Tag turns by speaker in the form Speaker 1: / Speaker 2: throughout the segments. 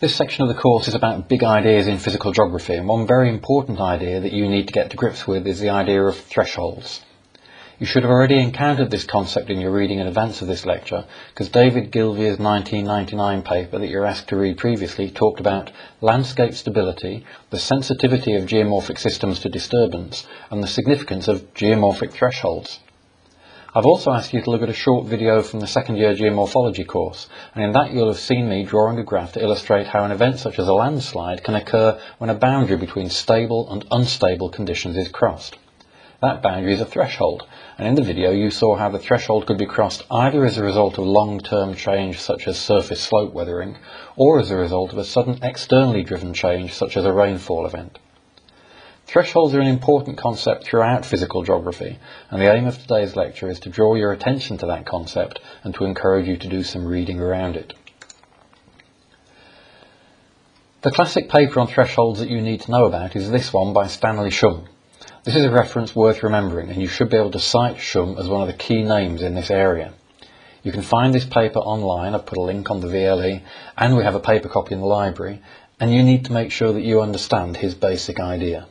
Speaker 1: This section of the course is about big ideas in physical geography and one very important idea that you need to get to grips with is the idea of thresholds. You should have already encountered this concept in your reading in advance of this lecture because David Gilvear's 1999 paper that you're asked to read previously talked about landscape stability, the sensitivity of geomorphic systems to disturbance and the significance of geomorphic thresholds. I've also asked you to look at a short video from the second year geomorphology course, and in that you'll have seen me drawing a graph to illustrate how an event such as a landslide can occur when a boundary between stable and unstable conditions is crossed. That boundary is a threshold, and in the video you saw how the threshold could be crossed either as a result of long-term change such as surface slope weathering, or as a result of a sudden externally driven change such as a rainfall event. Thresholds are an important concept throughout physical geography, and the aim of today's lecture is to draw your attention to that concept and to encourage you to do some reading around it. The classic paper on thresholds that you need to know about is this one by Stanley Schumm. This is a reference worth remembering, and you should be able to cite Schumm as one of the key names in this area. You can find this paper online, I've put a link on the VLE, and we have a paper copy in the library, and you need to make sure that you understand his basic idea.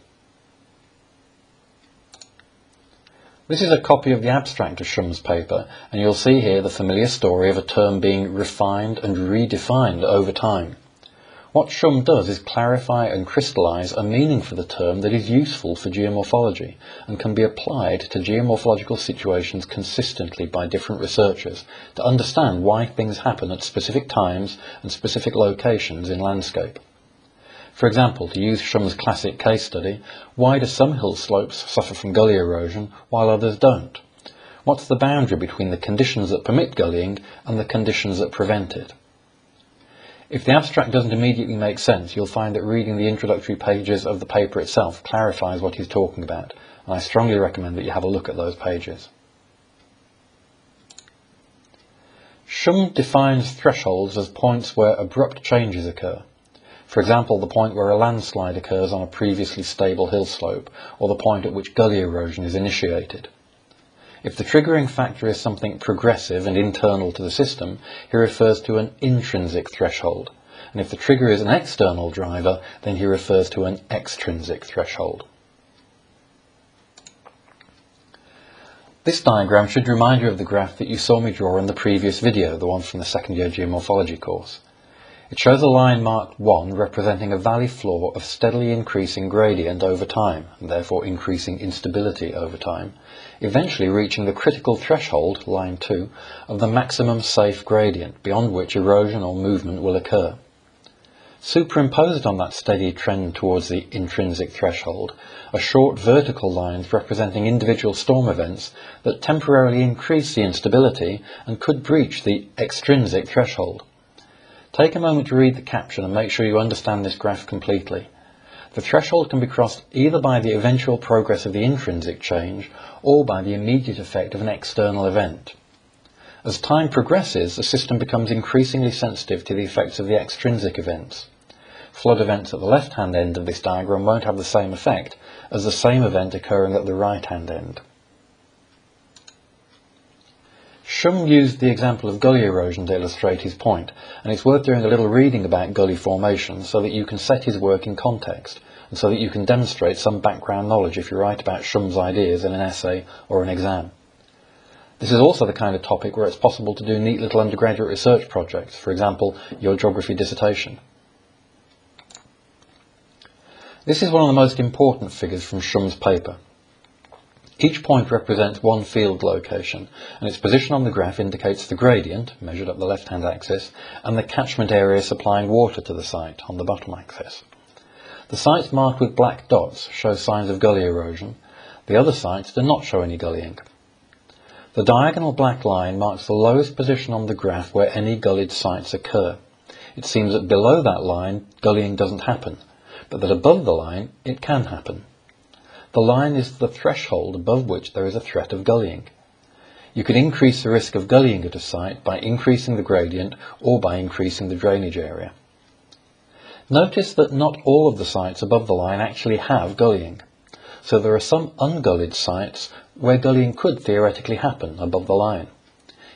Speaker 1: This is a copy of the abstract of Schumm's paper, and you'll see here the familiar story of a term being refined and redefined over time. What Schumm does is clarify and crystallize a meaning for the term that is useful for geomorphology and can be applied to geomorphological situations consistently by different researchers to understand why things happen at specific times and specific locations in landscape. For example, to use Schumm's classic case study, why do some hill slopes suffer from gully erosion while others don't? What's the boundary between the conditions that permit gullying and the conditions that prevent it? If the abstract doesn't immediately make sense, you'll find that reading the introductory pages of the paper itself clarifies what he's talking about, and I strongly recommend that you have a look at those pages. Schumm defines thresholds as points where abrupt changes occur. For example, the point where a landslide occurs on a previously stable hill slope, or the point at which gully erosion is initiated. If the triggering factor is something progressive and internal to the system, he refers to an intrinsic threshold. And if the trigger is an external driver, then he refers to an extrinsic threshold. This diagram should remind you of the graph that you saw me draw in the previous video, the one from the second year geomorphology course. It shows a line marked 1 representing a valley floor of steadily increasing gradient over time, and therefore increasing instability over time, eventually reaching the critical threshold, line 2, of the maximum safe gradient, beyond which erosion or movement will occur. Superimposed on that steady trend towards the intrinsic threshold are short vertical lines representing individual storm events that temporarily increase the instability and could breach the extrinsic threshold. Take a moment to read the caption and make sure you understand this graph completely. The threshold can be crossed either by the eventual progress of the intrinsic change or by the immediate effect of an external event. As time progresses, the system becomes increasingly sensitive to the effects of the extrinsic events. Flood events at the left-hand end of this diagram won't have the same effect as the same event occurring at the right-hand end. Schumm used the example of gully erosion to illustrate his point, and it's worth doing a little reading about gully formation so that you can set his work in context, and so that you can demonstrate some background knowledge if you write about Schumm's ideas in an essay or an exam. This is also the kind of topic where it's possible to do neat little undergraduate research projects, for example, your geography dissertation. This is one of the most important figures from Schumm's paper. Each point represents one field location, and its position on the graph indicates the gradient, measured up the left-hand axis, and the catchment area supplying water to the site, on the bottom axis. The sites marked with black dots show signs of gully erosion. The other sites do not show any gullying. The diagonal black line marks the lowest position on the graph where any gullied sites occur. It seems that below that line, gullying doesn't happen, but that above the line, it can happen. The line is the threshold above which there is a threat of gullying. You can increase the risk of gullying at a site by increasing the gradient or by increasing the drainage area. Notice that not all of the sites above the line actually have gullying. So there are some ungullied sites where gullying could theoretically happen above the line.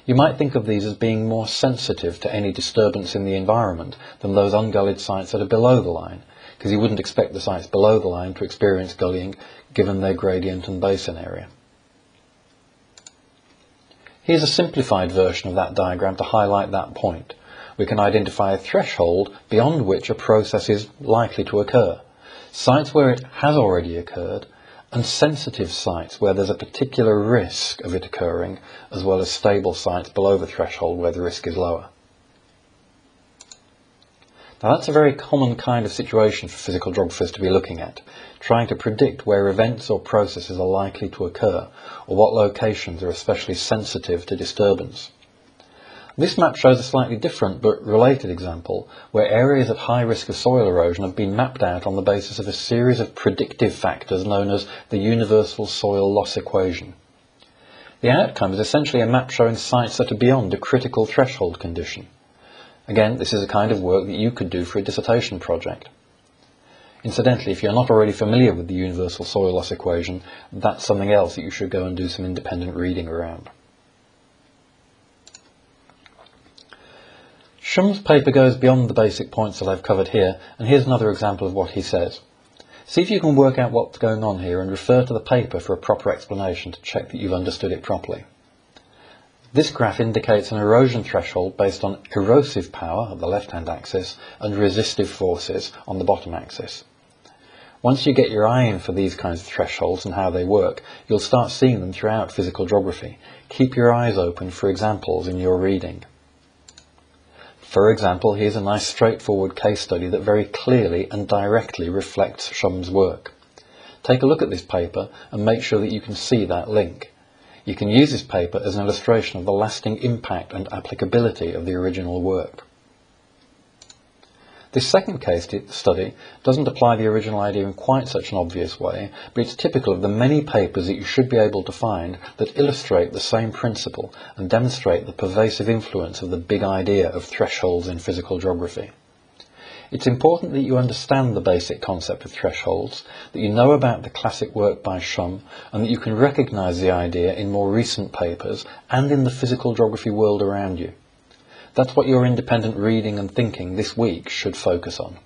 Speaker 1: You might think of these as being more sensitive to any disturbance in the environment than those ungullied sites that are below the line, because you wouldn't expect the sites below the line to experience gullying given their gradient and basin area. Here's a simplified version of that diagram to highlight that point. We can identify a threshold beyond which a process is likely to occur, sites where it has already occurred, and sensitive sites where there's a particular risk of it occurring, as well as stable sites below the threshold where the risk is lower. Now that's a very common kind of situation for physical geographers to be looking at, trying to predict where events or processes are likely to occur, or what locations are especially sensitive to disturbance. This map shows a slightly different but related example, where areas at high risk of soil erosion have been mapped out on the basis of a series of predictive factors known as the Universal Soil Loss Equation. The outcome is essentially a map showing sites that are beyond a critical threshold condition. Again, this is a kind of work that you could do for a dissertation project. Incidentally, if you're not already familiar with the universal soil loss equation, that's something else that you should go and do some independent reading around. Schumm's paper goes beyond the basic points that I've covered here, and here's another example of what he says. See if you can work out what's going on here and refer to the paper for a proper explanation to check that you've understood it properly. This graph indicates an erosion threshold based on erosive power at the left-hand axis and resistive forces on the bottom axis. Once you get your eye in for these kinds of thresholds and how they work, you'll start seeing them throughout physical geography. Keep your eyes open for examples in your reading. For example, here's a nice straightforward case study that very clearly and directly reflects Schumm's work. Take a look at this paper and make sure that you can see that link. You can use this paper as an illustration of the lasting impact and applicability of the original work. This second case study doesn't apply the original idea in quite such an obvious way, but it's typical of the many papers that you should be able to find that illustrate the same principle and demonstrate the pervasive influence of the big idea of thresholds in physical geography. It's important that you understand the basic concept of thresholds, that you know about the classic work by Schumm, and that you can recognise the idea in more recent papers and in the physical geography world around you. That's what your independent reading and thinking this week should focus on.